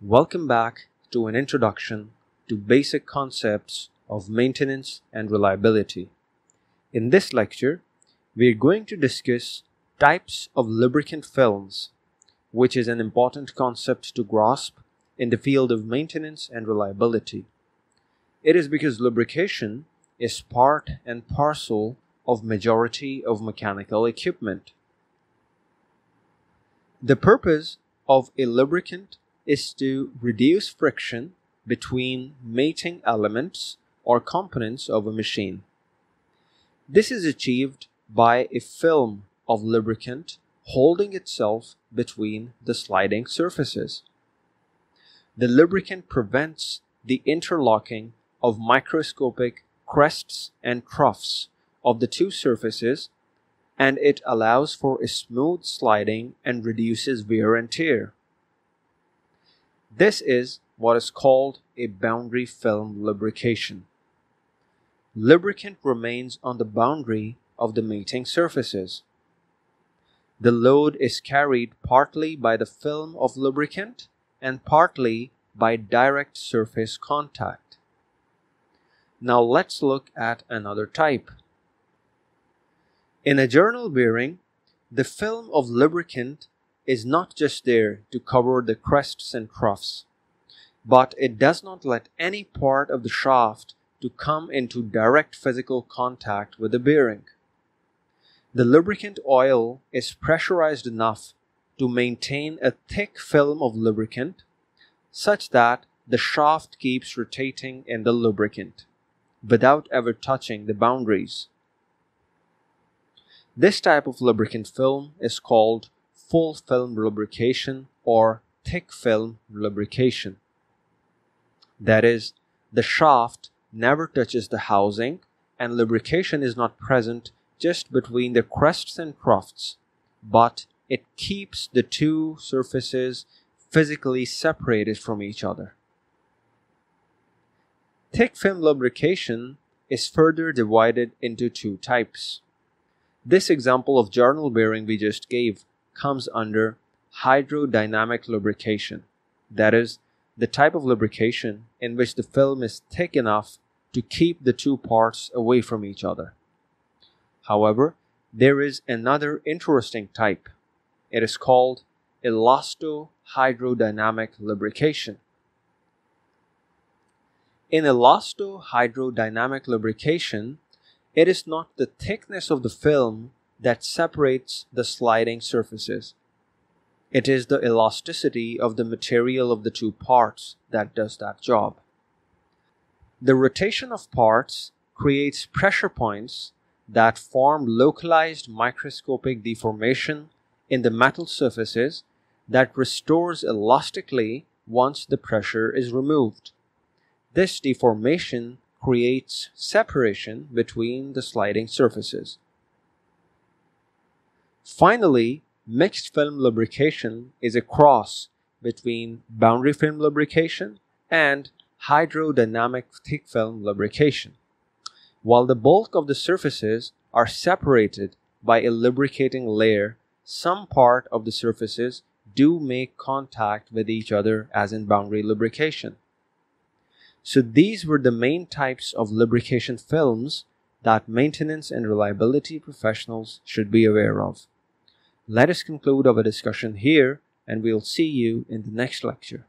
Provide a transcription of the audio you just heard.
Welcome back to an introduction to basic concepts of maintenance and reliability. In this lecture, we are going to discuss types of lubricant films, which is an important concept to grasp in the field of maintenance and reliability. It is because lubrication is part and parcel of majority of mechanical equipment. The purpose of a lubricant is to reduce friction between mating elements or components of a machine. This is achieved by a film of lubricant holding itself between the sliding surfaces. The lubricant prevents the interlocking of microscopic crests and troughs of the two surfaces and it allows for a smooth sliding and reduces wear and tear. This is what is called a boundary film lubrication. Lubricant remains on the boundary of the mating surfaces. The load is carried partly by the film of lubricant and partly by direct surface contact. Now let's look at another type. In a journal bearing, the film of lubricant is not just there to cover the crests and troughs, but it does not let any part of the shaft to come into direct physical contact with the bearing. The lubricant oil is pressurized enough to maintain a thick film of lubricant such that the shaft keeps rotating in the lubricant without ever touching the boundaries. This type of lubricant film is called full film lubrication or thick film lubrication. That is, the shaft never touches the housing and lubrication is not present just between the crests and troughs, but it keeps the two surfaces physically separated from each other. Thick film lubrication is further divided into two types. This example of journal bearing we just gave comes under hydrodynamic lubrication. That is, the type of lubrication in which the film is thick enough to keep the two parts away from each other. However, there is another interesting type. It is called elasto-hydrodynamic lubrication. In elasto-hydrodynamic lubrication, it is not the thickness of the film that separates the sliding surfaces. It is the elasticity of the material of the two parts that does that job. The rotation of parts creates pressure points that form localized microscopic deformation in the metal surfaces that restores elastically once the pressure is removed. This deformation creates separation between the sliding surfaces. Finally, mixed film lubrication is a cross between boundary film lubrication and hydrodynamic thick film lubrication. While the bulk of the surfaces are separated by a lubricating layer, some part of the surfaces do make contact with each other as in boundary lubrication. So these were the main types of lubrication films that maintenance and reliability professionals should be aware of. Let us conclude our discussion here and we'll see you in the next lecture.